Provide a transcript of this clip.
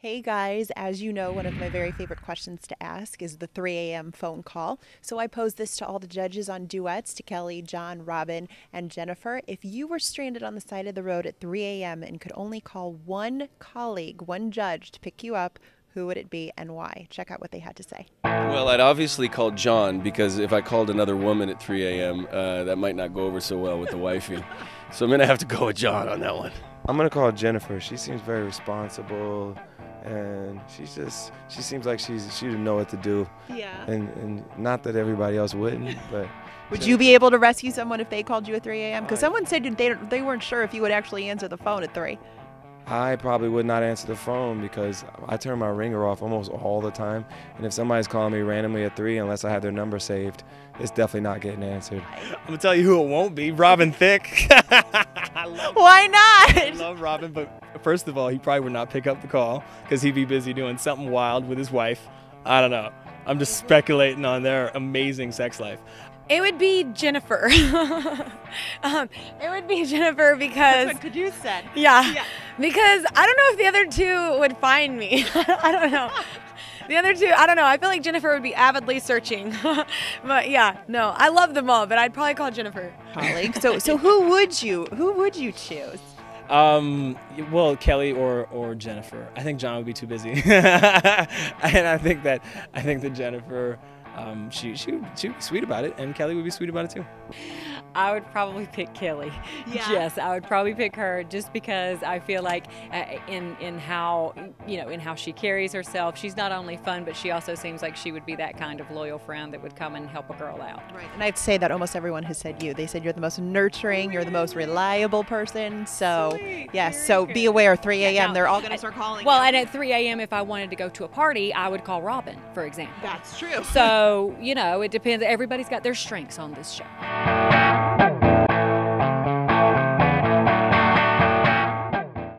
Hey guys, as you know, one of my very favorite questions to ask is the 3 a.m. phone call. So I pose this to all the judges on duets to Kelly, John, Robin, and Jennifer. If you were stranded on the side of the road at 3 a.m. and could only call one colleague, one judge to pick you up, who would it be and why? Check out what they had to say. Well, I'd obviously call John because if I called another woman at 3 a.m., uh, that might not go over so well with the wifey. So I'm going to have to go with John on that one. I'm gonna call Jennifer. She seems very responsible, and she's just she seems like she's she didn't know what to do. Yeah. And and not that everybody else wouldn't, but Would you be able to rescue someone if they called you at 3 a.m.? Because someone said they, they weren't sure if you would actually answer the phone at 3. I probably would not answer the phone because I turn my ringer off almost all the time. And if somebody's calling me randomly at three, unless I have their number saved, it's definitely not getting answered. I'm gonna tell you who it won't be. Robin Thicke. I love, Why I not? love Robin, but first of all, he probably would not pick up the call because he'd be busy doing something wild with his wife. I don't know. I'm just speculating on their amazing sex life. It would be Jennifer. um, it would be Jennifer because That's what Quddus said. yeah, Yeah. Because I don't know if the other two would find me. I don't know. The other two, I don't know. I feel like Jennifer would be avidly searching. but yeah, no, I love them all, but I'd probably call Jennifer. colleague. So, so who would you who would you choose? Um, well, Kelly or or Jennifer. I think John would be too busy, and I think that I think that Jennifer, um, she she she'd be sweet about it, and Kelly would be sweet about it too. I would probably pick Kelly. Yeah. Yes, I would probably pick her just because I feel like uh, in in how you know in how she carries herself, she's not only fun, but she also seems like she would be that kind of loyal friend that would come and help a girl out. Right. And I'd say that almost everyone has said you. They said you're the most nurturing, you're the most reliable person. So, yes. So be aware. 3 a.m. now, They're all going to start calling. Well, you. and at 3 a.m., if I wanted to go to a party, I would call Robin, for example. that's true. So you know, it depends. Everybody's got their strengths on this show.